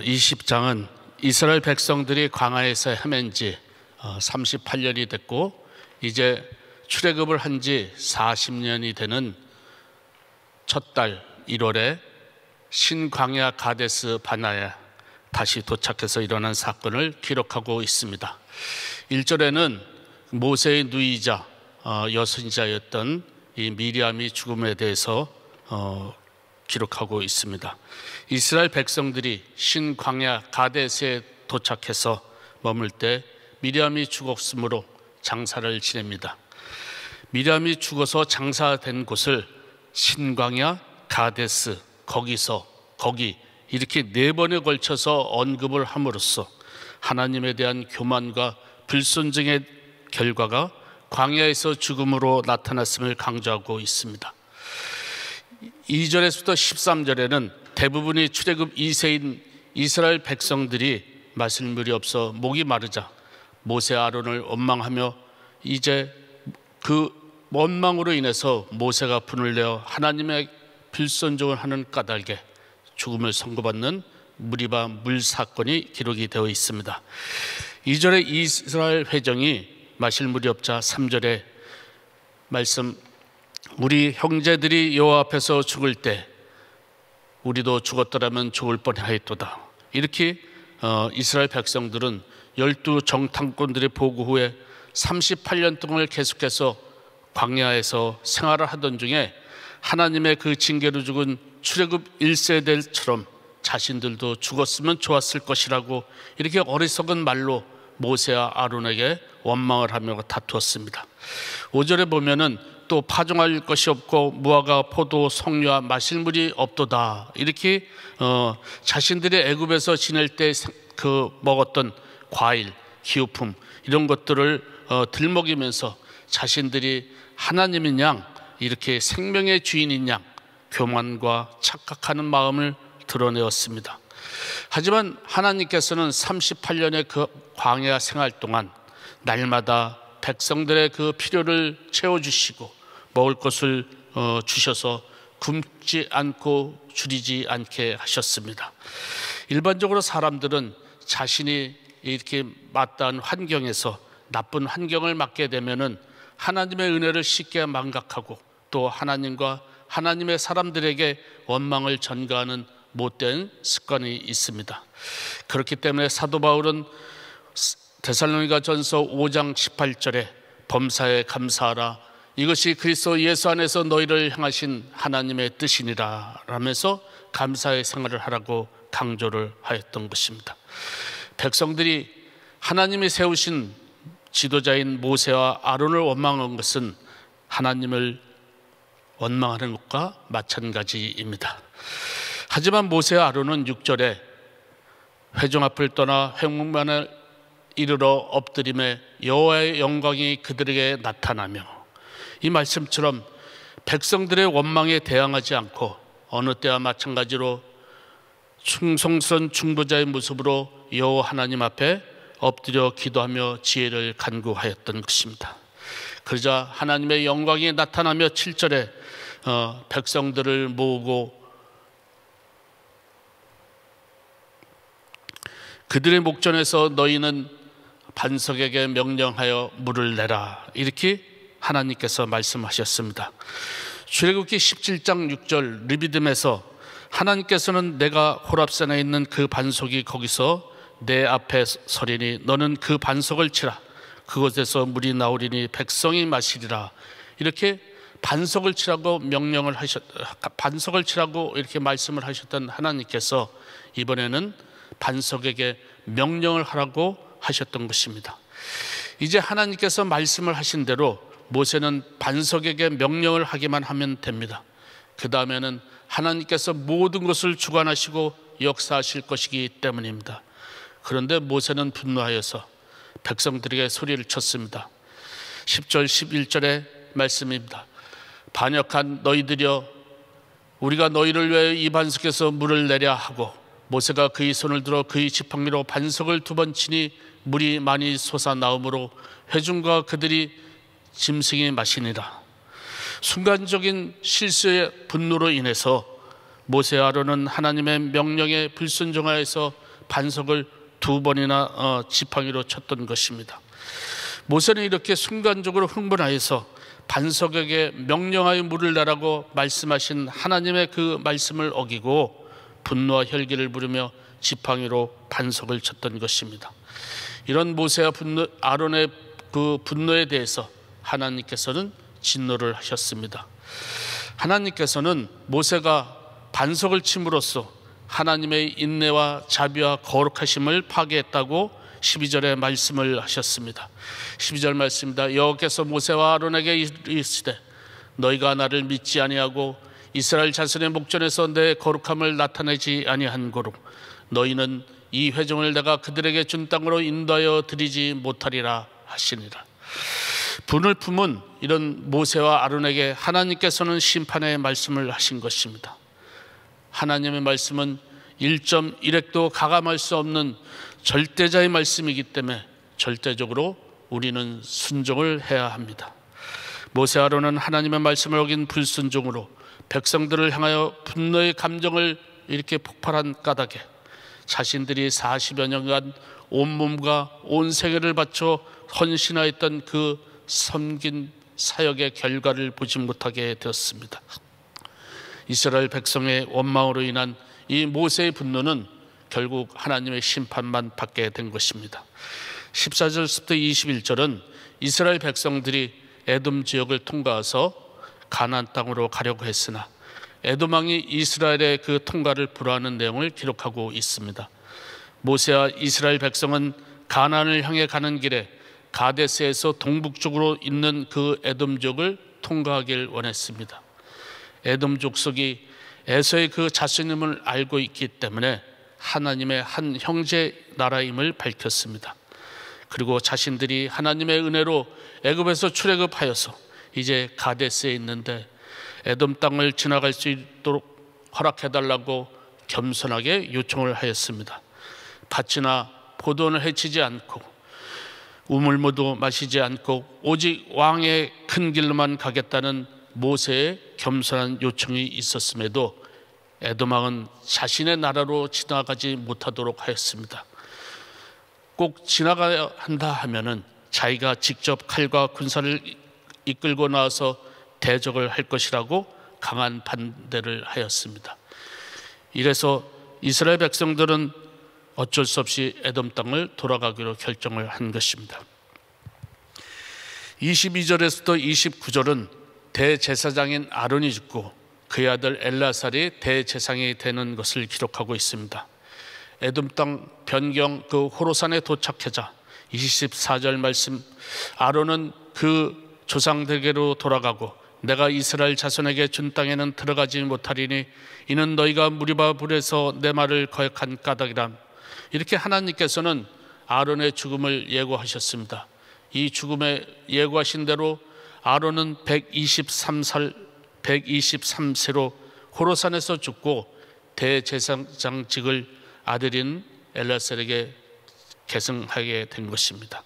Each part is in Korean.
20장은 어, 이스라엘 백성들이 광야에서 헤맨 지 38년이 어, 됐고 이제 출애굽을 한 지 40년이 되는 첫 달 1월에 신광야 가데스 바나에 다시 도착해서 일어난 사건을 기록하고 있습니다. 1절에는 모세의 누이자 어, 여선자였던 이 미리암이 죽음에 대해서 기록하고 있습니다. 이스라엘 백성들이 신광야 가데스에 도착해서 머물 때 미리암이 죽었으므로 장사를 지냅니다. 미리암이 죽어서 장사된 곳을 신광야 가데스 거기서 거기 이렇게 네 번에 걸쳐서 언급을 함으로써 하나님에 대한 교만과 불순종의 결과가 광야에서 죽음으로 나타났음을 강조하고 있습니다. 2절에서부터 13절에는 대부분이 출애굽 2세인 이스라엘 백성들이 마실 물이 없어 목이 마르자 모세 아론을 원망하며 이제 그 원망으로 인해서 모세가 분을 내어 하나님의 불선종을 하는 까닭에 죽음을 선고받는 무리바 물 사건이 기록이 되어 있습니다. 2절에 이스라엘 회정이 마실 물이 없자 3절에 말씀 우리 형제들이 여호와 앞에서 죽을 때 우리도 죽었더라면 죽을 뻔하였도다. 이렇게 어, 이스라엘 백성들은 열두 정탐꾼들의 보고 후에 38년 동안 계속해서 광야에서 생활을 하던 중에 하나님의 그 징계로 죽은 출애굽 1세대처럼 자신들도 죽었으면 좋았을 것이라고 이렇게 어리석은 말로 모세와 아론에게 원망을 하며 다투었습니다. 5절에 보면은 또 파종할 것이 없고 무화과 포도 석류와 마실 물이 없도다 이렇게 어, 자신들의 애굽에서 지낼 때 그 먹었던 과일 기후품 이런 것들을 어, 들먹이면서 자신들이 하나님인 양 이렇게 생명의 주인인 양 교만과 착각하는 마음을 드러내었습니다. 하지만 하나님께서는 38년의 그 광야 생활 동안 날마다 백성들의 그 필요를 채워주시고 먹을 것을 어, 주셔서 굶지 않고 줄이지 않게 하셨습니다. 일반적으로 사람들은 자신이 이렇게 마땅한 환경에서 나쁜 환경을 맞게 되면은 하나님의 은혜를 쉽게 망각하고 또 하나님과 하나님의 사람들에게 원망을 전가하는 못된 습관이 있습니다. 그렇기 때문에 사도 바울은 데살로니가 전서 5장 18절에 범사에 감사하라 이것이 그리스도 예수 안에서 너희를 향하신 하나님의 뜻이니라 라면서 감사의 생활을 하라고 강조를 하였던 것입니다. 백성들이 하나님이 세우신 지도자인 모세와 아론을 원망한 것은 하나님을 원망하는 것과 마찬가지입니다. 하지만 모세와 아론은 6절에 회중 앞을 떠나 회문만을 이르러 엎드림에 여호와의 영광이 그들에게 나타나며 이 말씀처럼 백성들의 원망에 대항하지 않고 어느 때와 마찬가지로 충성스런 중보자의 모습으로 여호와 하나님 앞에 엎드려 기도하며 지혜를 간구하였던 것입니다. 그러자 하나님의 영광이 나타나며 7절에 어, 백성들을 모으고 그들의 목전에서 너희는 반석에게 명령하여 물을 내라 이렇게 하나님께서 말씀하셨습니다. 출애굽기 17장 6절 리비듬에서 하나님께서는 내가 호랍산에 있는 그 반석이 거기서 내 앞에 서리니 너는 그 반석을 치라 그곳에서 물이 나오리니 백성이 마시리라 이렇게 반석을 치라고 명령을 하셨 반석을 치라고 이렇게 말씀을 하셨던 하나님께서 이번에는 반석에게 명령을 하라고 하셨던 것입니다. 이제 하나님께서 말씀을 하신 대로 모세는 반석에게 명령을 하기만 하면 됩니다. 그 다음에는 하나님께서 모든 것을 주관하시고 역사하실 것이기 때문입니다. 그런데 모세는 분노하여서 백성들에게 소리를 쳤습니다. 10절, 11절의 말씀입니다. 반역한 너희들이여 우리가 너희를 위해 이 반석에서 물을 내려 하고 모세가 그의 손을 들어 그의 지팡이로 반석을 두 번 치니 물이 많이 솟아 나오므로 회중과 그들이 짐승이 마시니라. 순간적인 실수의 분노로 인해서 모세 아론은 하나님의 명령에 불순종하여서 반석을 두 번이나 어, 지팡이로 쳤던 것입니다. 모세는 이렇게 순간적으로 흥분하여서 반석에게 명령하여 물을 내라고 말씀하신 하나님의 그 말씀을 어기고 분노와 혈기를 부르며 지팡이로 반석을 쳤던 것입니다. 이런 모세와 분노, 아론의 그 분노에 대해서 하나님께서는 진노를 하셨습니다. 하나님께서는 모세가 반석을 침으로써 하나님의 인내와 자비와 거룩하심을 파괴했다고 12절에 말씀을 하셨습니다. 12절 말씀입니다. 여호께서 모세와 아론에게 이르시되 너희가 나를 믿지 아니하고 이스라엘 자손의 목전에서 내 거룩함을 나타내지 아니한 고로 너희는 이 회종을 내가 그들에게 준 땅으로 인도하여 드리지 못하리라 하시니라. 분을 품은 이런 모세와 아론에게 하나님께서는 심판의 말씀을 하신 것입니다. 하나님의 말씀은 1.1핵도 가감할 수 없는 절대자의 말씀이기 때문에 절대적으로 우리는 순종을 해야 합니다. 모세 아론은 하나님의 말씀을 어긴 불순종으로 백성들을 향하여 분노의 감정을 이렇게 폭발한 까닭에 자신들이 40여 년간 온몸과 온 세계를 바쳐 헌신하였던 그 섬긴 사역의 결과를 보지 못하게 되었습니다. 이스라엘 백성의 원망으로 인한 이 모세의 분노는 결국 하나님의 심판만 받게 된 것입니다. 14절부터 21절은 이스라엘 백성들이 에돔 지역을 통과해서 가나안 땅으로 가려고 했으나 에돔 왕이 이스라엘의 그 통과를 불허하는 내용을 기록하고 있습니다. 모세와 이스라엘 백성은 가나안을 향해 가는 길에 가데스에서 동북쪽으로 있는 그 지역을 통과하길 원했습니다. 에돔 족속이 에서의 그 자신임을 알고 있기 때문에 하나님의 한 형제 나라임을 밝혔습니다. 그리고 자신들이 하나님의 은혜로 애굽에서 출애굽하여서 이제 가데스에 있는데 에돔 땅을 지나갈 수 있도록 허락해 달라고 겸손하게 요청을 하였습니다. 밭이나 포도원을 해치지 않고 우물무도 마시지 않고 오직 왕의 큰 길로만 가겠다는 모세의 겸손한 요청이 있었음에도 에돔왕은 자신의 나라로 지나가지 못하도록 하였습니다. 꼭 지나가야 한다 하면은 자기가 직접 칼과 군사를 이끌고 나와서 대적을 할 것이라고 강한 반대를 하였습니다. 이래서 이스라엘 백성들은 어쩔 수 없이 에돔 땅을 돌아가기로 결정을 한 것입니다. 22절에서부터 29절은 대제사장인 아론이 죽고 그의 아들 엘라살이 대제상이 되는 것을 기록하고 있습니다. 에돔 땅 변경 그 호로산에 도착하자 24절 말씀 아론은 그 조상들에게로 돌아가고 내가 이스라엘 자손에게 준 땅에는 들어가지 못하리니 이는 너희가 무리바 불에서 내 말을 거역한 까닭이라 이렇게 하나님께서는 아론의 죽음을 예고하셨습니다. 이 죽음에 예고하신 대로 아론은 123살 123세로 호로산에서 죽고 대제사장직을 아들인 엘라셀에게 계승하게 된 것입니다.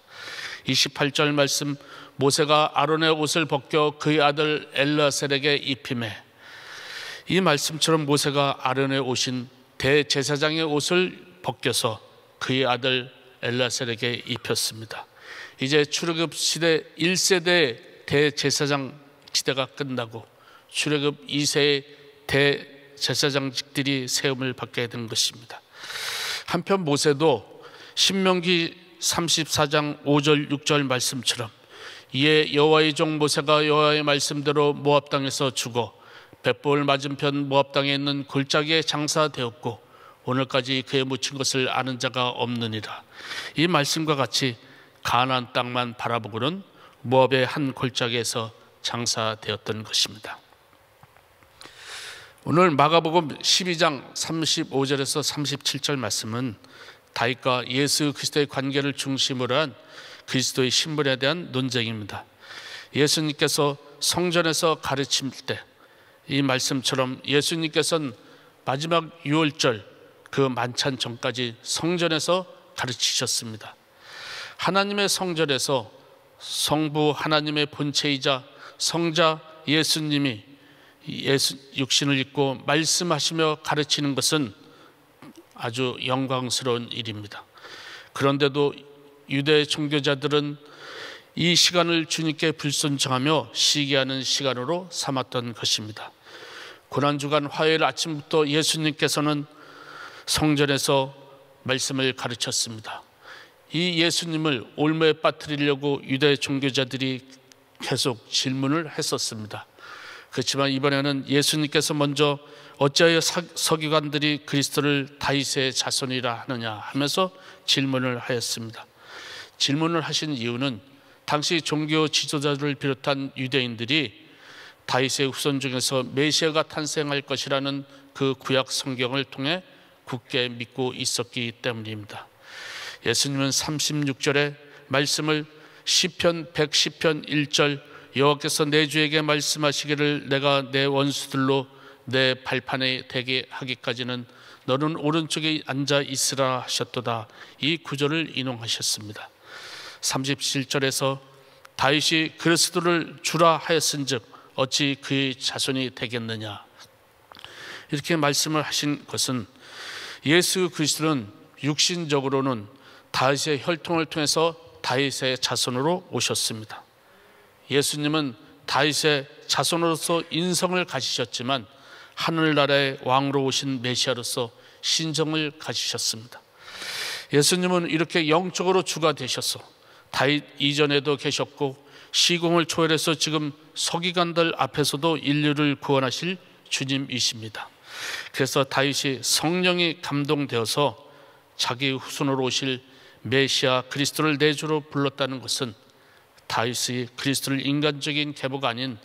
28절 말씀 모세가 아론의 옷을 벗겨 그의 아들 엘라셀에게 입힘해 이 말씀처럼 모세가 아론의 옷인 대제사장의 옷을 벗겨서 그의 아들 엘라셀에게 입혔습니다. 이제 출애굽 시대 1세대 대제사장 시대가 끝나고 출애굽 2세의 대제사장직들이 세움을 받게 된 것입니다. 한편 모세도 신명기 34장 5절 6절 말씀처럼 이에 여호와의 종 모세가 여호와의 말씀대로 모압 땅에서 죽어 벳볼 맞은편 모압 땅에 있는 골짜기에 장사되었고 오늘까지 그에 묻힌 것을 아는 자가 없느니라. 이 말씀과 같이 가나안 땅만 바라보고는 모압의 한 골짜기에서 장사되었던 것입니다. 오늘 마가복음 12장 35절에서 37절 말씀은 다윗과 예수 그리스도의 관계를 중심으로 한 그리스도의 신분에 대한 논쟁입니다. 예수님께서 성전에서 가르칠 때 이 말씀처럼 예수님께서는 마지막 6월절 그 만찬 전까지 성전에서 가르치셨습니다. 하나님의 성전에서 성부 하나님의 본체이자 성자 예수님이 예수 육신을 입고 말씀하시며 가르치는 것은 아주 영광스러운 일입니다. 그런데도 유대 종교자들은 이 시간을 주님께 불순종하며 시기하는 시간으로 삼았던 것입니다. 고난주간 화요일 아침부터 예수님께서는 성전에서 말씀을 가르쳤습니다. 이 예수님을 올무에 빠뜨리려고 유대 종교자들이 계속 질문을 했었습니다. 그렇지만 이번에는 예수님께서 먼저 어찌하여 서기관들이 그리스도를 다윗의 자손이라 하느냐 하면서 질문을 하였습니다. 질문을 하신 이유는 당시 종교 지도자들을 비롯한 유대인들이 다윗의 후손 중에서 메시아가 탄생할 것이라는 그 구약 성경을 통해 굳게 믿고 있었기 때문입니다. 예수님은 36절에 말씀을 시편 110편 1절 여호와께서 내 주에게 말씀하시기를 내가 내 원수들로 내 발판에 되게 하기까지는 너는 오른쪽에 앉아 있으라 하셨도다. 이 구절을 인용하셨습니다. 37절에서 다윗이 그리스도를 주라 하였은즉 어찌 그의 자손이 되겠느냐 이렇게 말씀을 하신 것은 예수 그리스도는 육신적으로는 다윗의 혈통을 통해서 다윗의 자손으로 오셨습니다. 예수님은 다윗의 자손으로서 인성을 가지셨지만 하늘나라의 왕으로 오신 메시아로서 신정을 가지셨습니다. 예수님은 이렇게 영적으로 주가 되셔서 다윗 이전에도 계셨고 시공을 초월해서 지금 서기관들 앞에서도 인류를 구원하실 주님이십니다. 그래서 다윗이 성령이 감동되어서 자기 후손으로 오실 메시아 그리스도를 내 주로 불렀다는 것은 다윗이 그리스도를 인간적인 계보가 아닌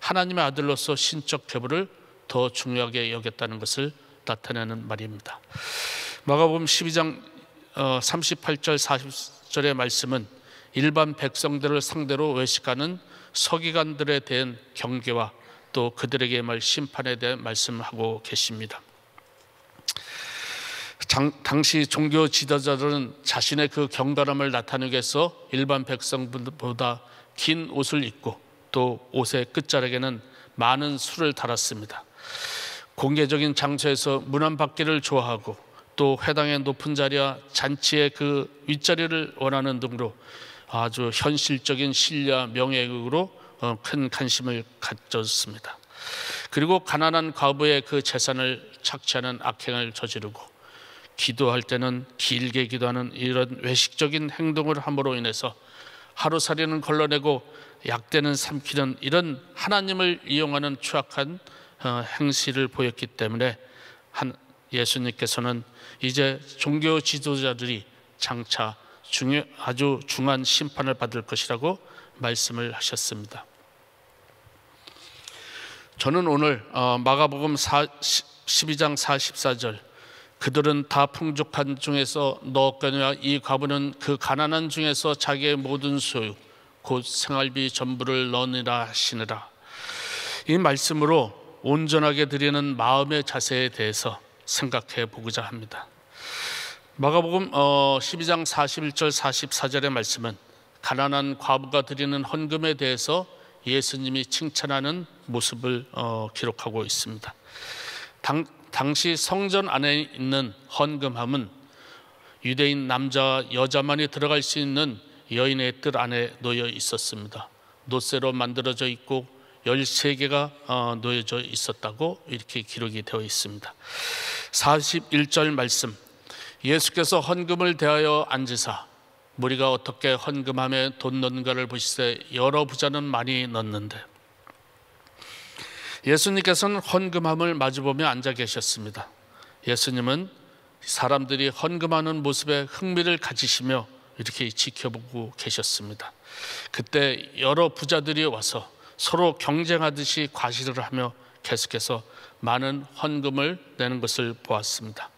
하나님의 아들로서 신적 계보를 더 중요하게 여겼다는 것을 나타내는 말입니다. 마가복음 12장 38절 어, 40절의 말씀은 일반 백성들을 상대로 외식하는 서기관들에 대한 경계와 또 그들에게 말 심판에 대한 말씀하고 계십니다. 장, 당시 종교 지도자들은 자신의 그 경건함을 나타내기 위해서 일반 백성보다 긴 옷을 입고 또 옷의 끝자락에는 많은 술을 달았습니다. 공개적인 장소에서 문안받기를 좋아하고 또 회당의 높은 자리와 잔치의 그 윗자리를 원하는 등으로 아주 현실적인 신뢰와 명예욕으로 어, 큰 관심을 가졌습니다. 그리고 가난한 과부의 그 재산을 착취하는 악행을 저지르고 기도할 때는 길게 기도하는 이런 외식적인 행동을 함으로 인해서 하루살이는 걸러내고 약대는 삼키는 이런 하나님을 이용하는 추악한 어, 행실을 보였기 때문에 예수님께서는 이제 종교 지도자들이 장차 중요, 아주 중한 심판을 받을 것이라고 말씀을 하셨습니다. 저는 오늘 어, 마가복음 12장 44절 그들은 다 풍족한 중에서 넣었거니와 이 과부는 그 가난한 중에서 자기의 모든 소유 곧 생활비 전부를 넣으라 하시느라 이 말씀으로 온전하게 드리는 마음의 자세에 대해서 생각해 보고자 합니다. 마가복음 12장 어, 41절 44절의 말씀은 가난한 과부가 드리는 헌금에 대해서 예수님이 칭찬하는 모습을 어, 기록하고 있습니다. 당, 당시 성전 안에 있는 헌금함은 유대인 남자 여자만이 들어갈 수 있는 여인의 뜰 안에 놓여 있었습니다. 노쇠로 만들어져 있고 13개가 어, 놓여져 있었다고 이렇게 기록이 되어 있습니다. 41절 말씀 예수께서 헌금을 대하여 앉으사 무리가 어떻게 헌금함에 돈 넣는가를 보시되 여러 부자는 많이 넣는데 예수님께서는 헌금함을 마주보며 앉아 계셨습니다. 예수님은 사람들이 헌금하는 모습에 흥미를 가지시며 이렇게 지켜보고 계셨습니다. 그때 여러 부자들이 와서 서로 경쟁하듯이 과시를 하며 계속해서 많은 헌금을 내는 것을 보았습니다.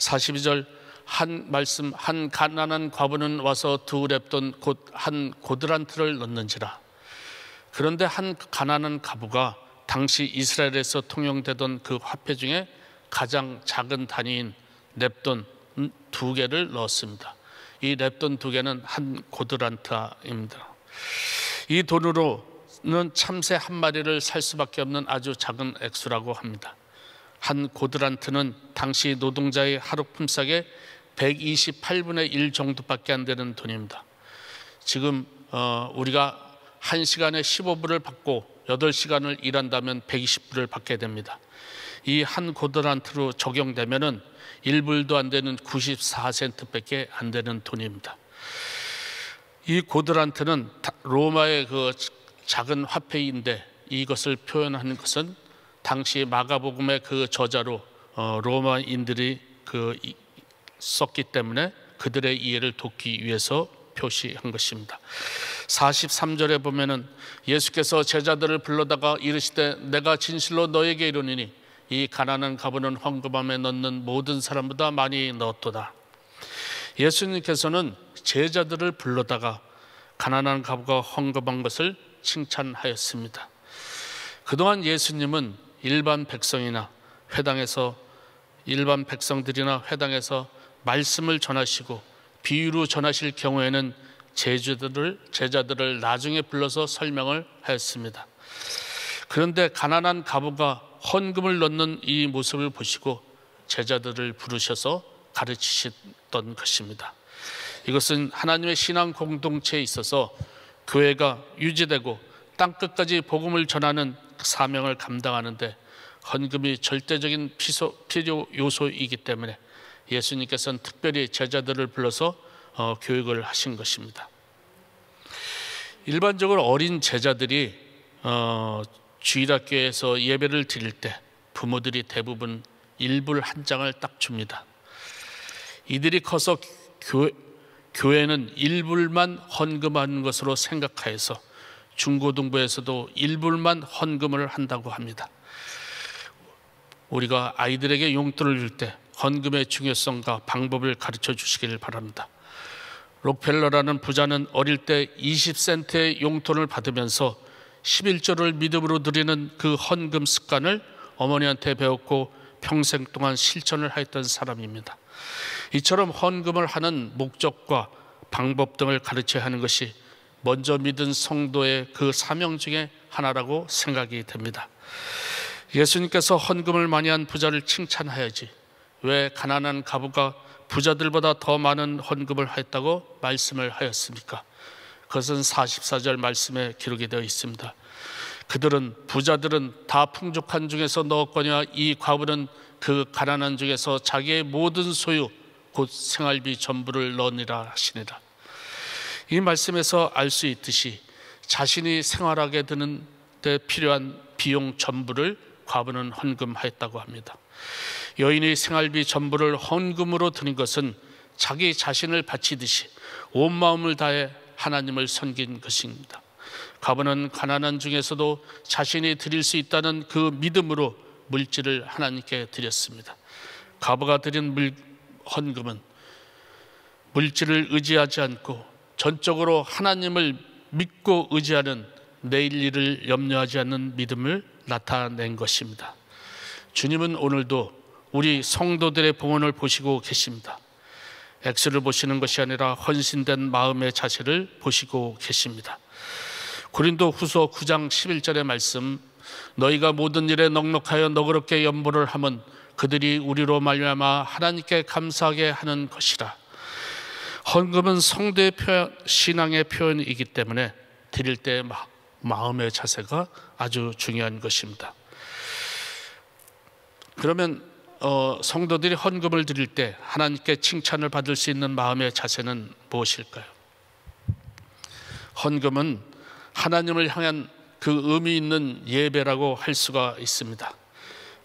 42절 한 말씀 한 가난한 과부는 와서 두 랩돈 곧 한 고드란트를 넣는지라 그런데 한 가난한 과부가 당시 이스라엘에서 통용되던 그 화폐 중에 가장 작은 단위인 랩돈 두 개를 넣었습니다. 이 랩돈 두 개는 한 고드란트입니다. 이 돈으로 참새 한 마리를 살 수밖에 없는 아주 작은 액수라고 합니다. 한 고드란트는 당시 노동자의 하루 품삯의 128분의 1 정도밖에 안 되는 돈입니다. 지금 어, 우리가 1시간에 15불을 받고 8시간을 일한다면 120불을 받게 됩니다. 이 한 고드란트로 적용되면은 1불도 안 되는 94센트밖에 안 되는 돈입니다. 이 고드란트는 로마의 그 작은 화폐인데 이것을 표현하는 것은 당시 마가복음의 그 저자로 어, 로마인들이 그 썼기 때문에 그들의 이해를 돕기 위해서 표시한 것입니다. 43절에 보면은 예수께서 제자들을 불러다가 이르시되 내가 진실로 너에게 이르니니 이 가난한 가부는 황금함에 넣는 모든 사람보다 많이 넣었도다. 예수님께서는 제자들을 불러다가 가난한 가부가 헌금한 것을 칭찬하였습니다. 그동안 예수님은 일반 백성이나 회당에서 일반 백성들이나 회당에서 말씀을 전하시고 비유로 전하실 경우에는 제자들을 제자들을 나중에 불러서 설명을 하였습니다. 그런데 가난한 가부가 헌금을 넣는 이 모습을 보시고 제자들을 부르셔서 가르치셨던 것입니다. 이것은 하나님의 신앙 공동체에 있어서 교회가 유지되고 땅 끝까지 복음을 전하는 사명을 감당하는데 헌금이 절대적인 필요 요소이기 때문에 예수님께서는 특별히 제자들을 불러서 어, 교육을 하신 것입니다. 일반적으로 어린 제자들이 어, 주일학교에서 예배를 드릴 때 부모들이 대부분 일불 한 장을 딱 줍니다. 이들이 커서 교회, 교회는 일불만 헌금하는 것으로 생각하여서 중고등부에서도 일불만 헌금을 한다고 합니다. 우리가 아이들에게 용돈을 줄 때 헌금의 중요성과 방법을 가르쳐 주시기를 바랍니다. 록펠러라는 부자는 어릴 때 20센트의 용돈을 받으면서 11조를 믿음으로 드리는 그 헌금 습관을 어머니한테 배웠고 평생 동안 실천을 하였던 사람입니다. 이처럼 헌금을 하는 목적과 방법 등을 가르쳐야 하는 것이 먼저 믿은 성도의 그 사명 중에 하나라고 생각이 됩니다. 예수님께서 헌금을 많이 한 부자를 칭찬하야지 왜 가난한 가부가 부자들보다 더 많은 헌금을 하였다고 말씀을 하였습니까? 그것은 44절 말씀에 기록이 되어 있습니다. 그들은 부자들은 다 풍족한 중에서 넣었거냐 이 과부는 그 가난한 중에서 자기의 모든 소유 곧 생활비 전부를 넣으니라 하시니라. 이 말씀에서 알 수 있듯이 자신이 생활하게 되는 데 필요한 비용 전부를 과부는 헌금하였다고 합니다. 여인이 생활비 전부를 헌금으로 드린 것은 자기 자신을 바치듯이 온 마음을 다해 하나님을 섬긴 것입니다. 과부는 가난한 중에서도 자신이 드릴 수 있다는 그 믿음으로 물질을 하나님께 드렸습니다. 과부가 드린 물, 헌금은 물질을 의지하지 않고 전적으로 하나님을 믿고 의지하는 내일 일을 염려하지 않는 믿음을 나타낸 것입니다. 주님은 오늘도 우리 성도들의 봉헌을 보시고 계십니다. 액수를 보시는 것이 아니라 헌신된 마음의 자세를 보시고 계십니다. 고린도 후서 9장 11절의 말씀 너희가 모든 일에 넉넉하여 너그럽게 연보를 하면 그들이 우리로 말미암아 하나님께 감사하게 하는 것이라. 헌금은 성도의 표현, 신앙의 표현이기 때문에 드릴 때 마음의 자세가 아주 중요한 것입니다. 그러면 어, 성도들이 헌금을 드릴 때 하나님께 칭찬을 받을 수 있는 마음의 자세는 무엇일까요? 헌금은 하나님을 향한 그 의미 있는 예배라고 할 수가 있습니다.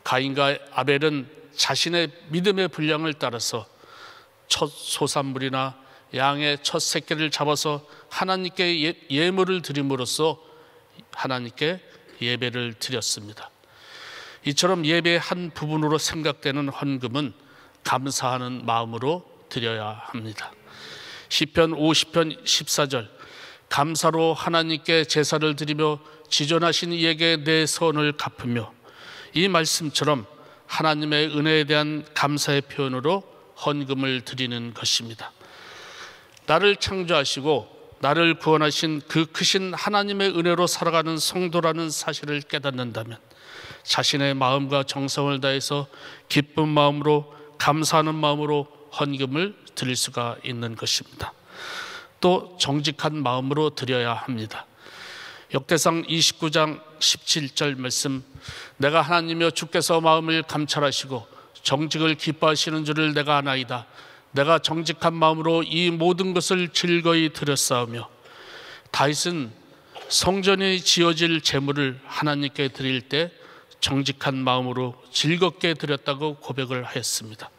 가인과 아벨은 자신의 믿음의 분량을 따라서 첫 소산물이나 양의 첫 새끼를 잡아서 하나님께 예, 예물을 드림으로써 하나님께 예배를 드렸습니다. 이처럼 예배의 한 부분으로 생각되는 헌금은 감사하는 마음으로 드려야 합니다. 시편 50편 14절 감사로 하나님께 제사를 드리며 지존하신 이에게 내 선을 갚으며 이 말씀처럼 하나님의 은혜에 대한 감사의 표현으로 헌금을 드리는 것입니다. 나를 창조하시고 나를 구원하신 그 크신 하나님의 은혜로 살아가는 성도라는 사실을 깨닫는다면 자신의 마음과 정성을 다해서 기쁜 마음으로 감사하는 마음으로 헌금을 드릴 수가 있는 것입니다. 또 정직한 마음으로 드려야 합니다. 역대상 29장 17절 말씀 내가 하나님이여 주께서 마음을 감찰하시고 정직을 기뻐하시는 줄을 내가 아나이다. 내가 정직한 마음으로 이 모든 것을 즐거이 드렸사오며 다윗은 성전이 지어질 재물을 하나님께 드릴 때 정직한 마음으로 즐겁게 드렸다고 고백을 하였습니다.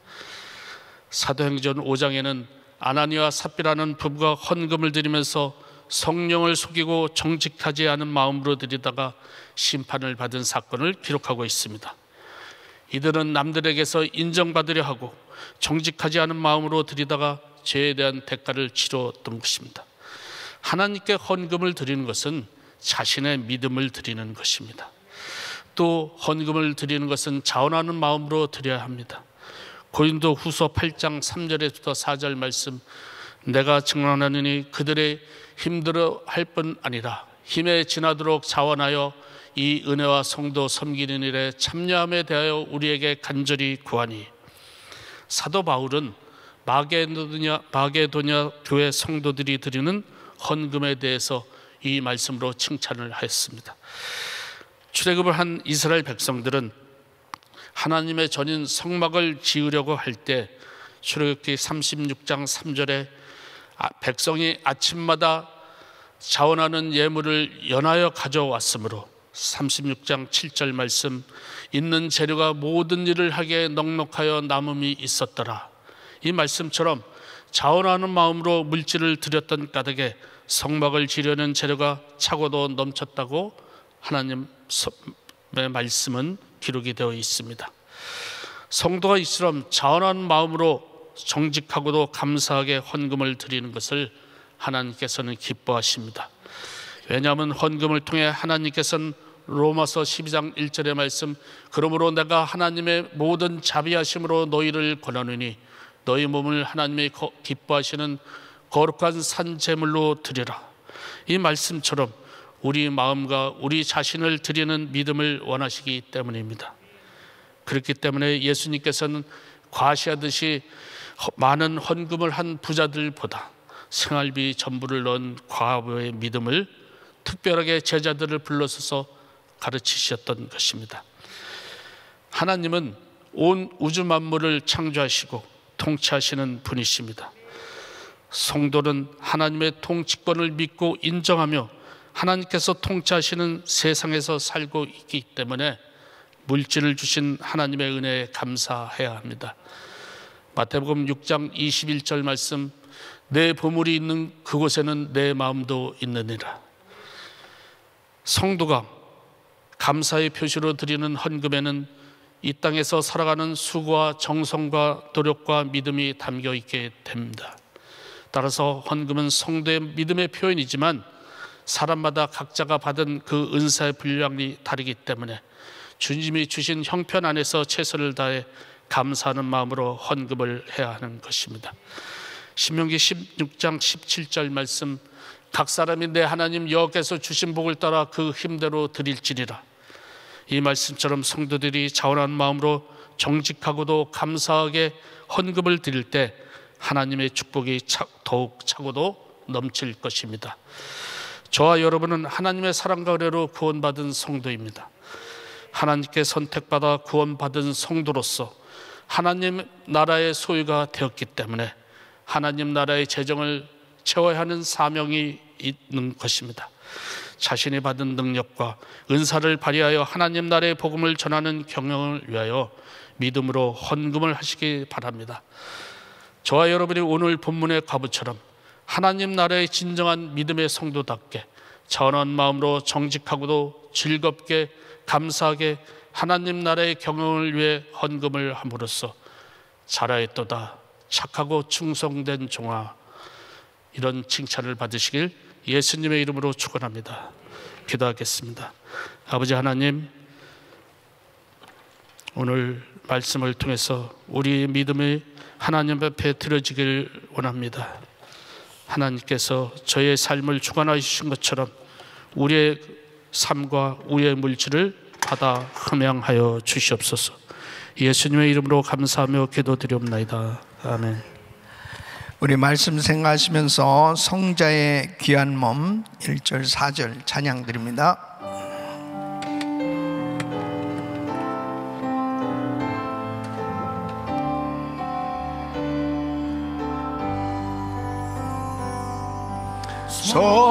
사도행전 5장에는 아나니와 삽비라는 부부가 헌금을 드리면서 성령을 속이고 정직하지 않은 마음으로 드리다가 심판을 받은 사건을 기록하고 있습니다. 이들은 남들에게서 인정받으려 하고 정직하지 않은 마음으로 드리다가 죄에 대한 대가를 치렀던 것입니다. 하나님께 헌금을 드리는 것은 자신의 믿음을 드리는 것입니다. 또 헌금을 드리는 것은 자원하는 마음으로 드려야 합니다. 고린도 후서 8장 3절에서 4절 말씀 내가 증언하느니 그들의 힘들어 할 뿐 아니라 힘에 지나도록 자원하여 이 은혜와 성도 섬기는 일에 참여함에 대하여 우리에게 간절히 구하니 사도 바울은 마게도냐, 마게도냐 교회 성도들이 드리는 헌금에 대해서 이 말씀으로 칭찬을 하였습니다. 출애굽을 한 이스라엘 백성들은 하나님의 전인 성막을 지으려고 할 때 출애굽기 36장 3절에 아, 백성이 아침마다 자원하는 예물을 연하여 가져왔으므로 36장 7절 말씀 있는 재료가 모든 일을 하기에 넉넉하여 남음이 있었더라. 이 말씀처럼 자원하는 마음으로 물질을 드렸던 까닭에 성막을 지려는 재료가 차고도 넘쳤다고 하나님의 말씀은 기록이 되어 있습니다 성도가 이처럼 자원하는 마음으로 정직하고도 감사하게 헌금을 드리는 것을 하나님께서는 기뻐하십니다. 왜냐하면 헌금을 통해 하나님께서는 로마서 12장 1절의 말씀 그러므로 내가 하나님의 모든 자비하심으로 너희를 권하느니 너희 몸을 하나님의 기뻐하시는 거룩한 산 제물로 드리라. 이 말씀처럼 우리 마음과 우리 자신을 드리는 믿음을 원하시기 때문입니다. 그렇기 때문에 예수님께서는 과시하듯이 많은 헌금을 한 부자들보다 생활비 전부를 넣은 과부의 믿음을 특별하게 제자들을 불러서서 가르치셨던 것입니다. 하나님은 온 우주 만물을 창조하시고 통치하시는 분이십니다. 성도는 하나님의 통치권을 믿고 인정하며 하나님께서 통치하시는 세상에서 살고 있기 때문에 물질을 주신 하나님의 은혜에 감사해야 합니다. 마태복음 6장 21절 말씀 내 보물이 있는 그곳에는 내 마음도 있느니라. 성도가 감사의 표시로 드리는 헌금에는 이 땅에서 살아가는 수고와 정성과 노력과 믿음이 담겨 있게 됩니다. 따라서 헌금은 성도의 믿음의 표현이지만 사람마다 각자가 받은 그 은사의 분량이 다르기 때문에 주님이 주신 형편 안에서 최선을 다해 감사하는 마음으로 헌금을 해야 하는 것입니다. 신명기 16장 17절 말씀 각 사람이 내 하나님 여호께서 주신 복을 따라 그 힘대로 드릴지니라. 이 말씀처럼 성도들이 자원한 마음으로 정직하고도 감사하게 헌금을 드릴 때 하나님의 축복이 더욱 차고도 넘칠 것입니다. 저와 여러분은 하나님의 사랑과 은혜로 구원받은 성도입니다. 하나님께 선택받아 구원받은 성도로서 하나님 나라의 소유가 되었기 때문에 하나님 나라의 재정을 채워야 하는 사명이 있는 것입니다. 자신이 받은 능력과 은사를 발휘하여 하나님 나라의 복음을 전하는 경영을 위하여 믿음으로 헌금을 하시기 바랍니다. 저와 여러분이 오늘 본문의 과부처럼 하나님 나라의 진정한 믿음의 성도답게 전원 마음으로 정직하고도 즐겁게 감사하게 하나님 나라의 경영을 위해 헌금을 함으로써 자라했도다 착하고 충성된 종아 이런 칭찬을 받으시길 예수님의 이름으로 축원합니다. 기도하겠습니다. 아버지 하나님 오늘 말씀을 통해서 우리의 믿음이 하나님 앞에 드려지길 원합니다. 하나님께서 저의 삶을 주관하여 주신 것처럼 우리의 삶과 우리의 물질을 받아 흠양하여 주시옵소서. 예수님의 이름으로 감사하며 기도드리옵나이다. 아멘. 우리 말씀 생각하시면서 성자의 귀한 몸 1절 4절 찬양 드립니다. 성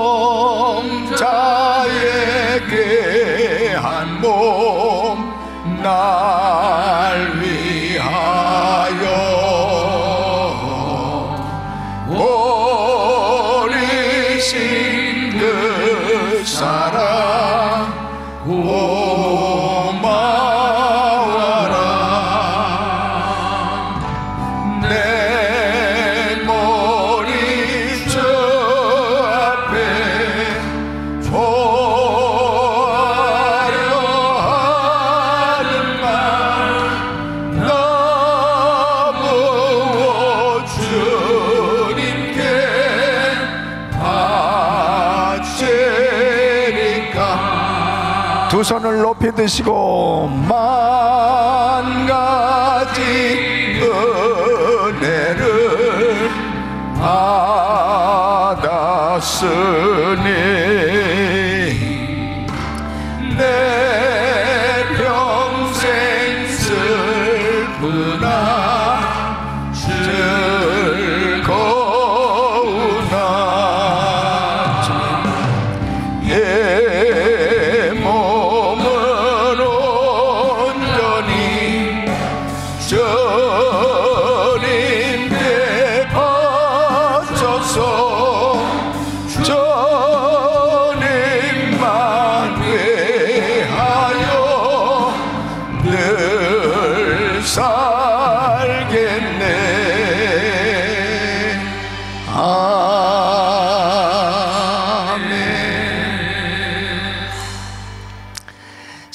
높이 드시고 만 가지 은혜를 받았으니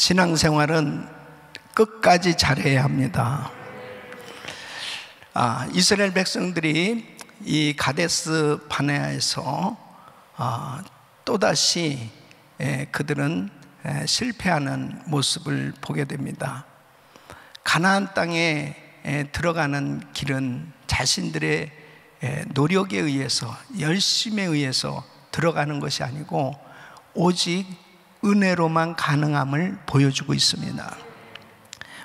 신앙생활은 끝까지 잘해야 합니다. 아, 이스라엘 백성들이 이 가데스 바네아에서 아, 또다시 에, 그들은 에, 실패하는 모습을 보게 됩니다. 가나안 땅에 에, 들어가는 길은 자신들의 에, 노력에 의해서 열심에 의해서 들어가는 것이 아니고 오직 은혜로만 가능함을 보여주고 있습니다.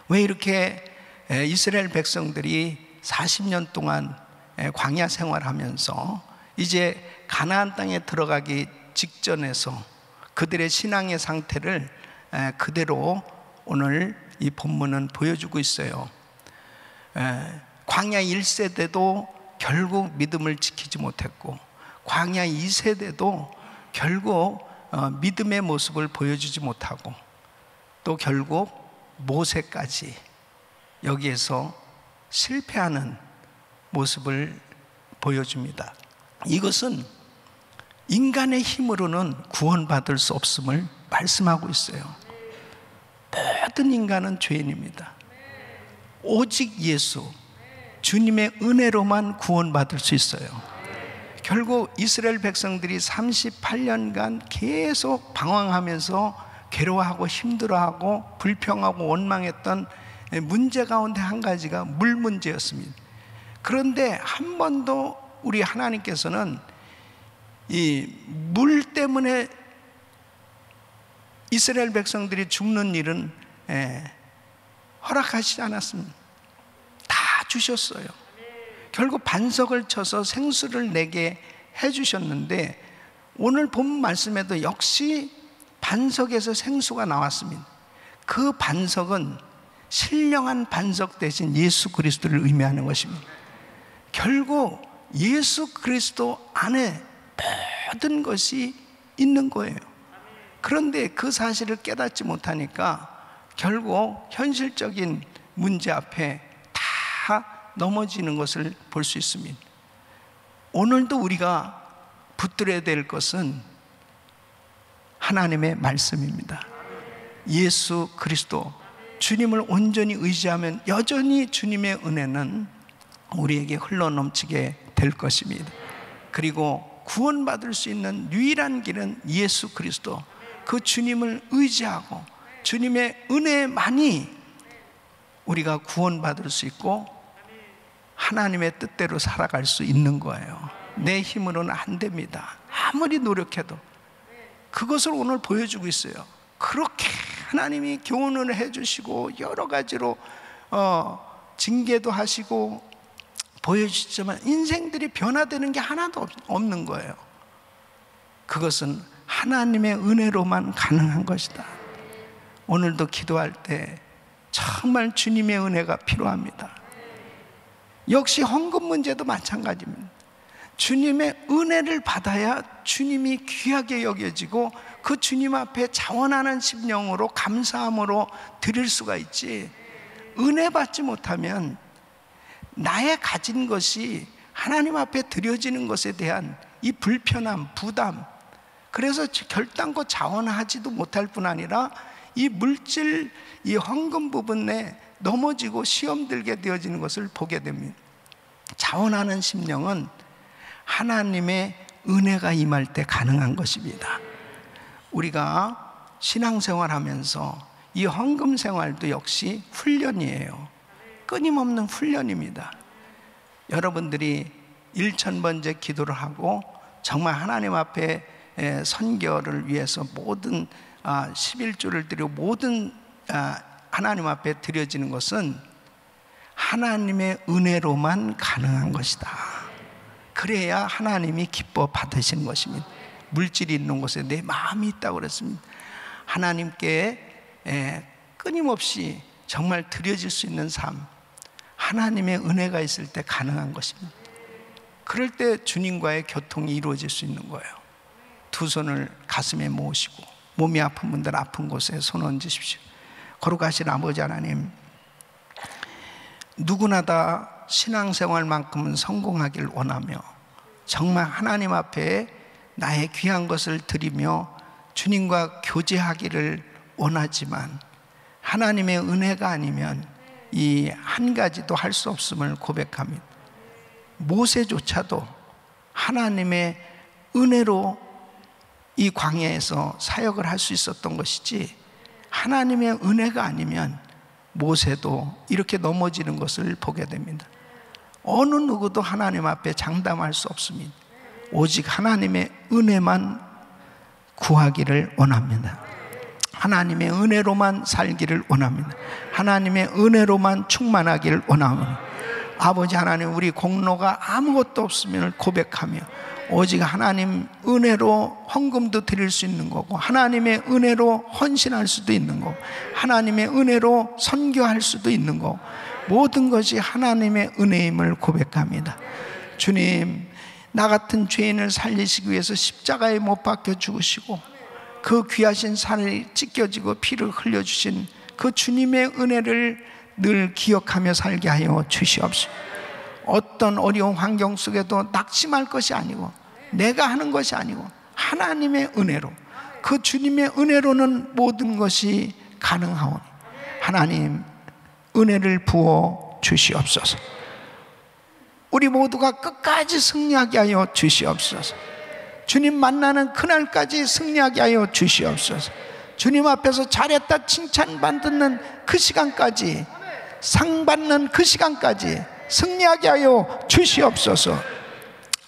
왜 이렇게 에, 이스라엘 백성들이 40년 동안 에, 광야 생활하면서 이제 가나안 땅에 들어가기 직전에서 그들의 신앙의 상태를 에, 그대로 오늘 이 본문은 보여주고 있어요. 에, 광야 1세대도 결국 믿음을 지키지 못했고 광야 2세대도 결국 어, 믿음의 모습을 보여주지 못하고 또 결국 모세까지 여기에서 실패하는 모습을 보여줍니다. 이것은 인간의 힘으로는 구원받을 수 없음을 말씀하고 있어요. 모든 인간은 죄인입니다. 오직 예수, 주님의 은혜로만 구원받을 수 있어요. 결국 이스라엘 백성들이 38년간 계속 방황하면서 괴로워하고 힘들어하고 불평하고 원망했던 문제 가운데 한 가지가 물 문제였습니다. 그런데 한 번도 우리 하나님께서는 이 물 때문에 이스라엘 백성들이 죽는 일은 예, 허락하시지 않았습니다. 다 주셨어요. 결국 반석을 쳐서 생수를 내게 해주셨는데 오늘 본 말씀에도 역시 반석에서 생수가 나왔습니다. 그 반석은 신령한 반석 대신 예수 그리스도를 의미하는 것입니다. 결국 예수 그리스도 안에 모든 것이 있는 거예요. 그런데 그 사실을 깨닫지 못하니까 결국 현실적인 문제 앞에 다 넘어지는 것을 볼 수 있습니다. 오늘도 우리가 붙들어야 될 것은 하나님의 말씀입니다. 예수 그리스도 주님을 온전히 의지하면 여전히 주님의 은혜는 우리에게 흘러 넘치게 될 것입니다. 그리고 구원받을 수 있는 유일한 길은 예수 그리스도 그 주님을 의지하고 주님의 은혜만이 우리가 구원받을 수 있고 하나님의 뜻대로 살아갈 수 있는 거예요. 내 힘으로는 안 됩니다. 아무리 노력해도 그것을 오늘 보여주고 있어요. 그렇게 하나님이 교훈을 해주시고 여러 가지로 어, 징계도 하시고 보여주시지만 인생들이 변화되는 게 하나도 없는 거예요. 그것은 하나님의 은혜로만 가능한 것이다. 오늘도 기도할 때 정말 주님의 은혜가 필요합니다. 역시 헌금 문제도 마찬가지입니다. 주님의 은혜를 받아야 주님이 귀하게 여겨지고 그 주님 앞에 자원하는 심령으로 감사함으로 드릴 수가 있지. 은혜 받지 못하면 나의 가진 것이 하나님 앞에 드려지는 것에 대한 이 불편함, 부담, 그래서 결단코 자원하지도 못할 뿐 아니라 이 물질, 이 헌금 부분에 넘어지고 시험 들게 되어지는 것을 보게 됩니다. 자원하는 심령은 하나님의 은혜가 임할 때 가능한 것입니다. 우리가 신앙생활 하면서 이 헌금 생활도 역시 훈련이에요. 끊임없는 훈련입니다. 여러분들이 1천번째 기도를 하고 정말 하나님 앞에 선교를 위해서 모든 11조를 아, 드리고 모든 아, 하나님 앞에 드려지는 것은 하나님의 은혜로만 가능한 것이다. 그래야 하나님이 기뻐 받으시는 것입니다. 물질이 있는 곳에 내 마음이 있다고 그랬습니다. 하나님께 끊임없이 정말 드려질 수 있는 삶, 하나님의 은혜가 있을 때 가능한 것입니다. 그럴 때 주님과의 교통이 이루어질 수 있는 거예요. 두 손을 가슴에 모으시고 몸이 아픈 분들 아픈 곳에 손 얹으십시오. 거룩하신 아버지 하나님, 누구나 다 신앙생활만큼은 성공하길 원하며 정말 하나님 앞에 나의 귀한 것을 드리며 주님과 교제하기를 원하지만 하나님의 은혜가 아니면 이 한 가지도 할 수 없음을 고백합니다. 모세조차도 하나님의 은혜로 이 광야에서 사역을 할 수 있었던 것이지 하나님의 은혜가 아니면 모세도 이렇게 넘어지는 것을 보게 됩니다. 어느 누구도 하나님 앞에 장담할 수 없습니다. 오직 하나님의 은혜만 구하기를 원합니다. 하나님의 은혜로만 살기를 원합니다. 하나님의 은혜로만 충만하기를 원합니다. 아버지 하나님, 우리 공로가 아무것도 없으면 고백하며 오직 하나님 은혜로 헌금도 드릴 수 있는 거고 하나님의 은혜로 헌신할 수도 있는 거 하나님의 은혜로 선교할 수도 있는 거 모든 것이 하나님의 은혜임을 고백합니다. 주님 나 같은 죄인을 살리시기 위해서 십자가에 못 박혀 죽으시고 그 귀하신 살이 찢겨지고 피를 흘려 주신 그 주님의 은혜를 늘 기억하며 살게 하여 주시옵소서 어떤 어려운 환경 속에도 낙심할 것이 아니고 내가 하는 것이 아니고 하나님의 은혜로 그 주님의 은혜로는 모든 것이 가능하오니 하나님 은혜를 부어 주시옵소서. 우리 모두가 끝까지 승리하게 하여 주시옵소서. 주님 만나는 그날까지 승리하게 하여 주시옵소서. 주님 앞에서 잘했다 칭찬받는 그 시간까지 상 받는 그 시간까지 승리하게 하여 주시옵소서.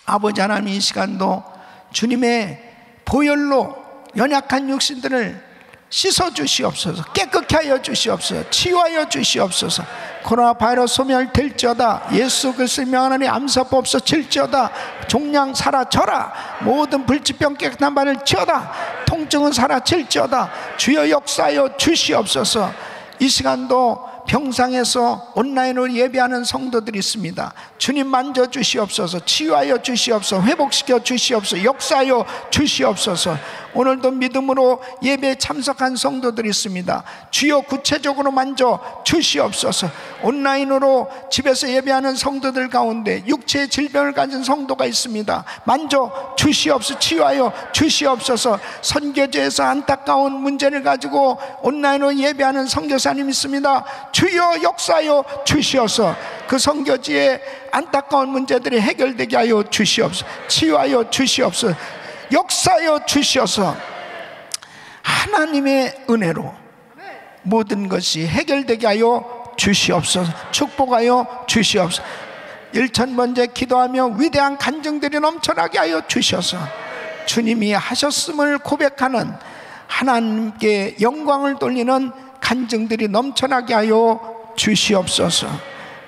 아버지 하나님 이 시간도 주님의 보혈로 연약한 육신들을 씻어 주시옵소서. 깨끗게 하여 주시옵소서. 치유하여 주시옵소서. 코로나 바이러스 소멸될지어다. 예수 그리스도 명하나니 암사법 없어 질지어다. 종양 사라져라. 모든 불치병 깨끗한 바를 지어다. 통증은 사라질지어다. 주여 역사하여 주시옵소서. 이 시간도 평상에서 온라인으로 예배하는 성도들이 있습니다. 주님 만져 주시옵소서, 치유하여 주시옵소서, 회복시켜 주시옵소서, 역사하여 주시옵소서. 오늘도 믿음으로 예배에 참석한 성도들이 있습니다. 주여 구체적으로 만져 주시옵소서. 온라인으로 집에서 예배하는 성도들 가운데 육체의 질병을 가진 성도가 있습니다. 만져 주시옵소서. 치유하여 주시옵소서. 선교제에서 안타까운 문제를 가지고 온라인으로 예배하는 선교사님 있습니다. 주여 역사하여 주시옵소서. 그 선교지에 안타까운 문제들이 해결되게 하여 주시옵소서. 치유하여 주시옵소서. 역사하여 주시옵소서. 하나님의 은혜로 모든 것이 해결되게 하여 주시옵소서. 축복하여 주시옵소서. 일천 번째 기도하며 위대한 간증들이 넘쳐나게 하여 주셔서 주님이 하셨음을 고백하는 하나님께 영광을 돌리는 간증들이 넘쳐나게 하여 주시옵소서.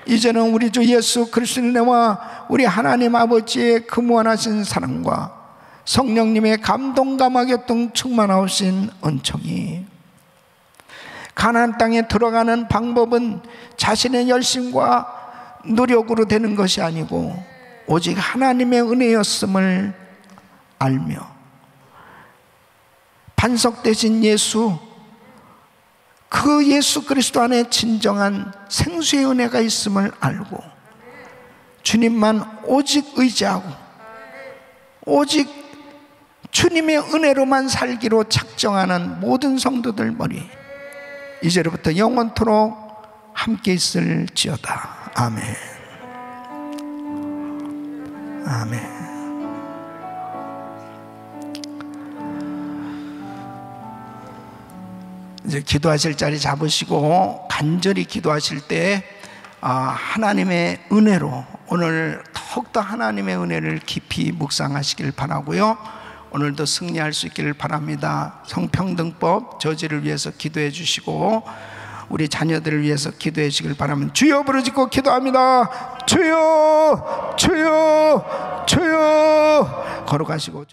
이제는 우리 주 예수 그리스도의 은혜와 우리 하나님 아버지의 그 무한하신 사랑과 성령님의 감동감하게 동 충만하신 은총이 가나안 땅에 들어가는 방법은 자신의 열심과 노력으로 되는 것이 아니고 오직 하나님의 은혜였음을 알며 반석되신 예수 그 예수 그리스도 안에 진정한 생수의 은혜가 있음을 알고 주님만 오직 의지하고 오직 주님의 은혜로만 살기로 작정하는 모든 성도들 머리 이제로부터 영원토록 함께 있을지어다. 아멘. 아멘. 이제 기도하실 자리 잡으시고 간절히 기도하실 때 아, 하나님의 은혜로 오늘 더욱더 하나님의 은혜를 깊이 묵상하시길 바라고요. 오늘도 승리할 수 있기를 바랍니다. 성평등법 저지를 위해서 기도해 주시고 우리 자녀들을 위해서 기도해 주시길 바라면 주여 부르짖고 기도합니다. 주여 주여 주여 걸어가시고